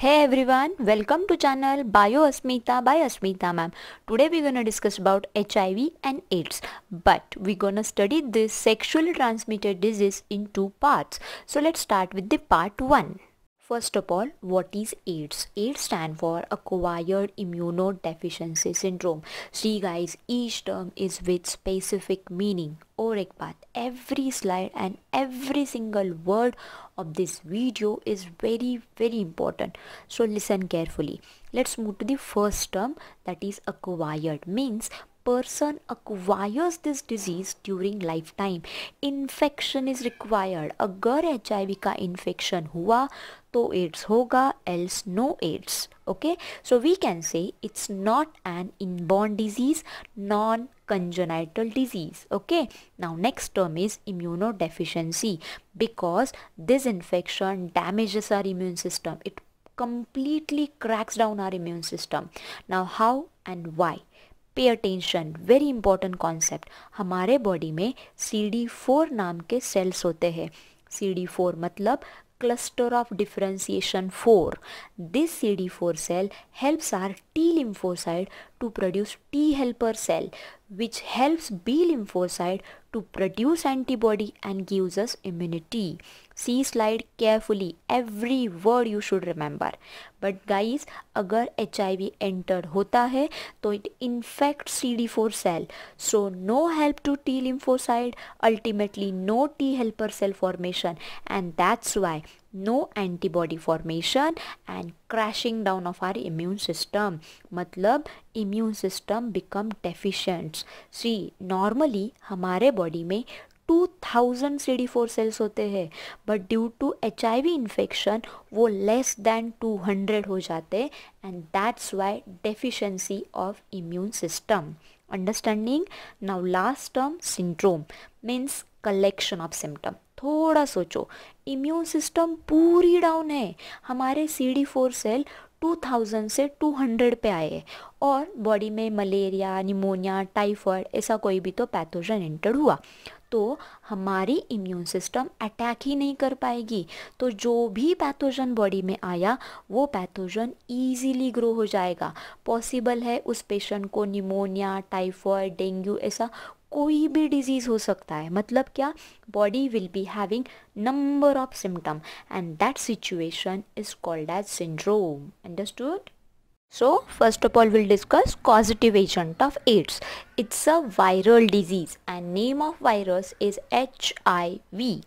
Hey everyone, welcome to channel Bio Asmita by Asmita ma'am. Today we're gonna discuss about HIV and AIDS, but we're gonna study this sexually transmitted disease in two parts. So let's start with the part 1. First of all, what is AIDS? AIDS stand for Acquired Immunodeficiency Syndrome. See guys, each term is with specific meaning or baat, Every slide and every single word of this video is very very important. So listen carefully. Let's move to the first term that is acquired means person acquires this disease during lifetime infection is required अगर H का infection हुआ तो ads होगा else no AIDS okay so we can say it's not an inborn disease non congenital disease okay now next term is immunodeficiency because this infection damages our immune system it completely cracks down our immune system now how and why Pay attention very important concept हमारे body में C D four नाम के cells होते हैं। C D four मतलब cluster of differentiation 4. This CD4 cell helps our T lymphocyte to produce T helper cell which helps B lymphocyte to produce antibody and gives us immunity. See slide carefully. Every word you should remember. But guys, अगर HIV entered होता है तो it infects CD4 cell. So no help to T lymphocyte. Ultimately no T helper cell formation. And that's why no antibody formation and crashing down of our immune system. मतलब immune system become deficient. See, normally हमारे body में 2000 CD4 cells होते हैं but due to H infection वो less than 200 हो जाते and that's why deficiency of immune system understanding now last term syndrome means collection of symptom थोड़ा सोचो immune system पूरी डाउन है। हमारे सी डी फोर सेल 2000 से 200 पे आए और बॉडी में मलेरिया निमोनिया टाइफॉइड ऐसा कोई भी तो पैथोजन एंटर हुआ। तो हमारी इम्यून सिस्टम अटैक ही नहीं कर पाएगी। तो जो भी पैथोजन बॉडी में आया, वो पैथोजन इजीली ग्रो हो जाएगा। पॉसिबल है उस पेशेंट को निमोनिया टाइफॉइड डेंगू ऐसा कोई भी डिज़ीज़ हो सकता है। मतलब क्या? Body will be having number of symptom and that situation is called as syndrome understood So first of all we'll discuss causative agent of AIDS. It's a viral disease and name of virus is HIV.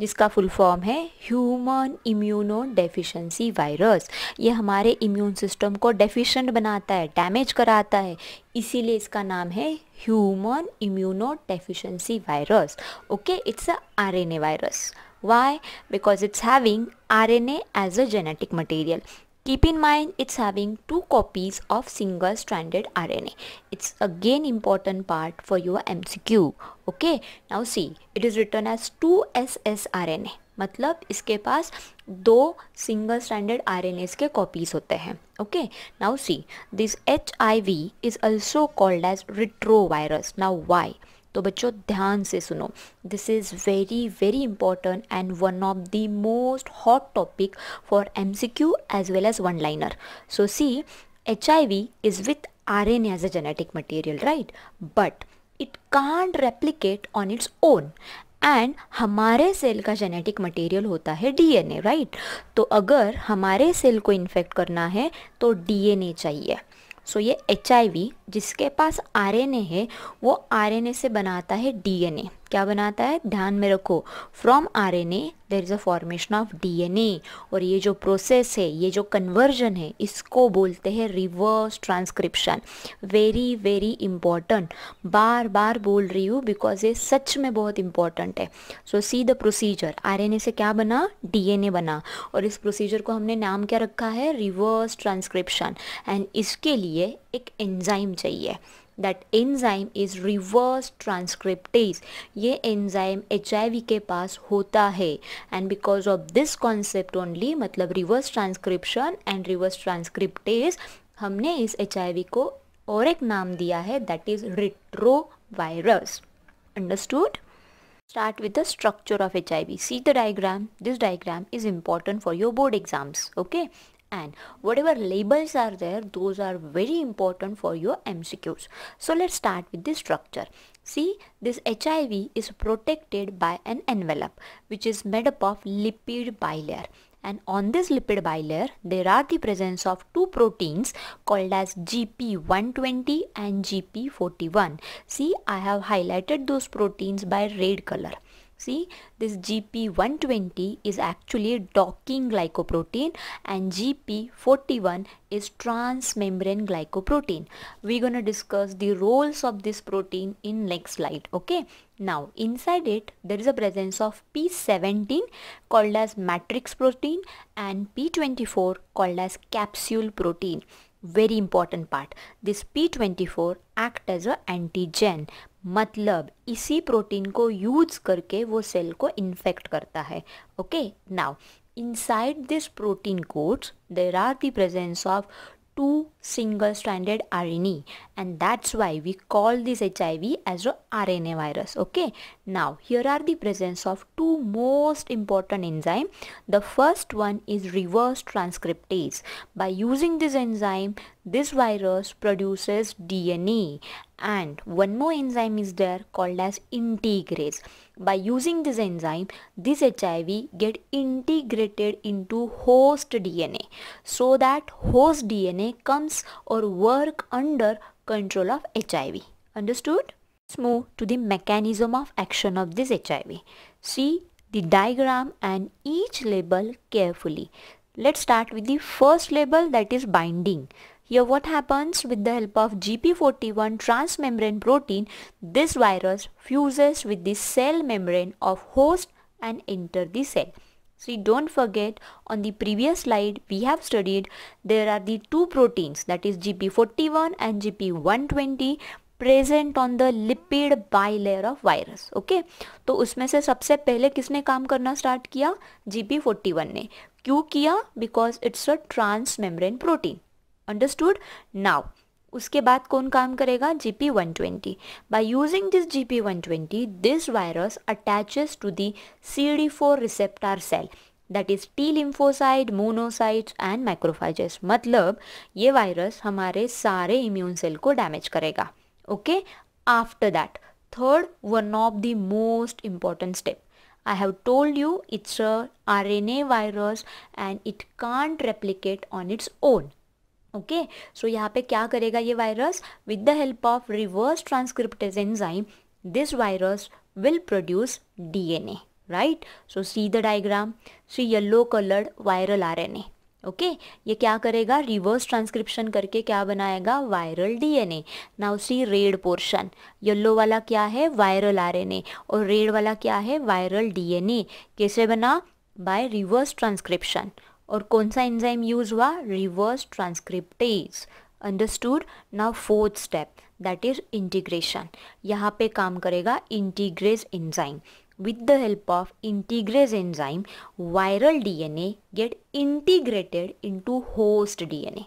जिसका full form है human immuno deficiency virus ये हमारे immune system को deficient बनाता है damage कराता है इसीलिए इसका नाम है human immuno deficiency virus okay it's a RNA virus why because it's having RNA as a genetic material Keep in mind it's having two copies of single stranded RNA. It's again important part for your MCQ. Okay. Now see it is written as 2SS RNA. मतलब इसके पास दो single standard R N S के copies होते हैं okay now see this H I V is also called as retro virus now why तो बच्चों, ध्यान से सुनो। This is very very important and one of the most hot topic for M C Q as well as one liner so see H I V is with R N as a genetic material right but it can't replicate on its own and हमारे cell का genetic material होता है DNA right तो अगर हमारे cell को infect करना है तो डीएनए चाहिए। सो ये एचआईवी जिसके पास आरएनए है वो आरएनए से बनाता है डीएनए क्या बनाता है? ध्यान में रखो from R N A there is a formation of D N A और ये जो प्रोसेस है, ये जो कन्वर्जन है, इसको बोलते हैं reverse transcription very very important बार बार बोल रही हूँ बिकॉज़ ये सच में बहुत इंपॉर्टेंट है. So see the procedure R N A से क्या बना? डी एन ए बना. और इस प्रोसीजर को हमने नाम क्या रखा है? रिवर्स ट्रांसक्रिप्शन एंड इसके लिए एक एंजाइम चाहिए. That enzyme is reverse transcriptase ये एंजाइम एच के पास होता है and because of this concept only मतलब reverse transcription and reverse transcriptase हमने इस HIV को और एक नाम दिया है that is retro virus understood Start with the structure of HIV. See the diagram. This diagram is important for your board exams. Okay. And whatever labels are there those are very important for your MCQs. So let's start with the structure. See this HIV is protected by an envelope which is made up of lipid bilayer and on this lipid bilayer there are the presence of two proteins called as GP120 and GP41. See I have highlighted those proteins by red color. See this GP120 is actually docking glycoprotein and GP41 is transmembrane glycoprotein. We're gonna discuss the roles of this protein in next slide. Okay. Now inside it there is a presence of P17 called as matrix protein and P24 called as capsule protein very important part this p24 act as a antigen मतलब इसी protein को use करके वो cell को infect करता है। Okay now inside this protein codes there are the presence of two single standard R N E and that's why we call this H I V as a R N A virus okay now here are the presence of two most important enzyme the first one is reverse transcriptase by using this enzyme this virus produces D N A and one more enzyme is there called as integrase. By using this enzyme this hiv get integrated into host dna so that host dna comes or work under control of hiv understood? Let's move to the mechanism of action of this hiv see the diagram and each label carefully. Let's start with the first label that is binding here what happens with the help of GP41 transmembrane protein, this virus fuses with the cell membrane of host and enter the cell. See don't forget on the previous slide we have studied there are the two proteins that is GP41 and GP120 present on the lipid bilayer of virus okay तो उसमें से सबसे पहले किसने काम करना start किया GP forty one ने क्यों किया because it's a trans membrane protein Understood now उसके बाद कौन काम करेगा? GP 120 by using this G P one twenty this virus attaches to the C D four receptor cell that is T lymphocyte monocytes and macrophages मतलब ये virus हमारे सारे immune cell को डैमेज करेगा. Okay after that third one of the most important step I have told you it's a RNA virus and it can't replicate on its own. Okay so यहाँ पे क्या करेगा ये virus with the help of reverse transcriptase enzyme this virus will produce DNA right so see the diagram see yellow coloured viral RNA okay ये क्या करेगा? Reverse transcription करके क्या बनाएगा? Viral DNA now see red portion yellow वाला क्या है? Viral RNA और रेड वाला क्या है? वायरल डीएनए कैसे बना? बाय रिवर्स ट्रांसक्रिप्शन और कौन सा एंजाइम यूज़ हुआ? Reverse transcriptase understood now fourth step that is integration यहाँ पे काम करेगा integrase enzyme with the help of integrase enzyme viral DNA get integrated into host DNA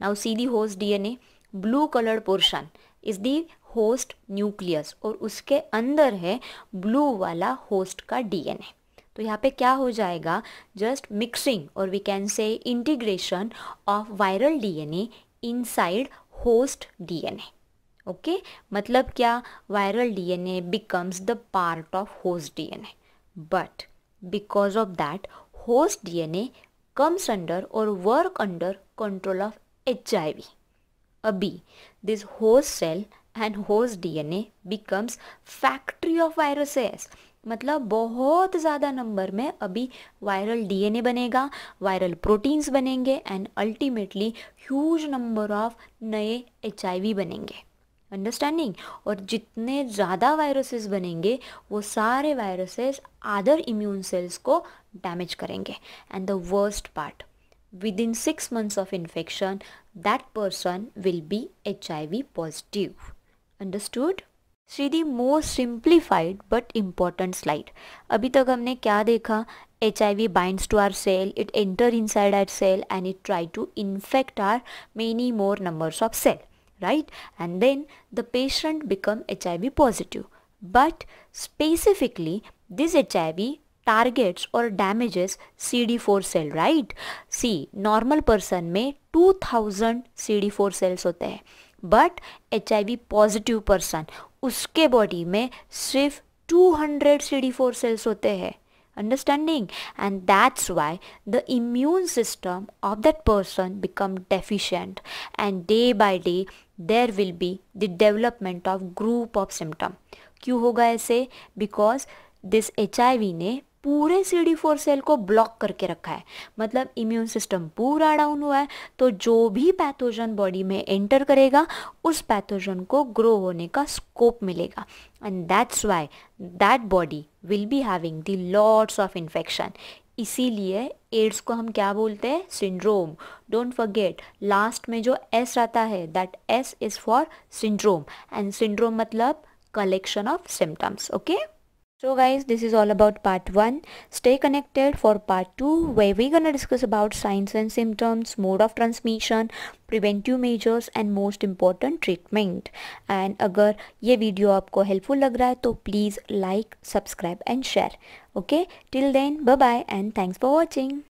now see the host DNA blue colour portion is the host nucleus और उसके अंदर है blue वाला host का डीएनए तो यहाँ पे क्या हो जाएगा जस्ट मिक्सिंग और we can say integration of viral DNA inside host DNA okay मतलब क्या viral DNA becomes the part of host DNA but because of that host DNA comes under or work under control of HIV. A B. This host cell and host DNA becomes factory of viruses. मतलब बहुत ज़्यादा number में अभी viral DNA बनेगा viral proteins बनेंगे and ultimately huge number of नए HIV बनेंगे. Understanding और जितने ज़्यादा वायरसेस बनेंगे, वो सारे वायरसेस अदर इम्यून सेल्स को डैमेज करेंगे. And the worst part within six months of infection that person will be H I V positive understood three the most simplified but important slide अभी तक हमने क्या देखा? H I V bind to our cell it enter inside our cell and it try to infect our many more number of cell right and then the patient become H I V positive but specifically this H I V targets और damages C D four cell right see normal person में two thousand C D four cells होते हैं। But HIV positive person उसके body में सिर्फ़ 200 CD4 cells होते हैं। Understanding and that's why the immune system of that person become deficient and day by day there will be the development of group of symptom क्यों होगा ऐसे? Because this H I V ने पूरे C D four cell को block करके रखा है। मतलब इम्यून सिस्टम पूरा डाउन हुआ है तो जो भी पैथोजन बॉडी में एंटर करेगा, उस पैथोजन को ग्रो होने का स्कोप मिलेगा। And that's why that body will be having the loads of infection इसीलिए एड्स को हम क्या बोलते हैं? सिंड्रोम डोंट फॉरगेट लास्ट में जो एस आता है that S is for syndrome and syndrome मतलब collection of symptoms okay So guys, this is all about part 1. Stay connected for part 2 where we're gonna discuss about signs and symptoms, mode of transmission, preventive measures and most important treatment. And अगर ये video आपको helpful लग रहा है तो please like, subscribe and share. Okay, till then bye bye and thanks for watching.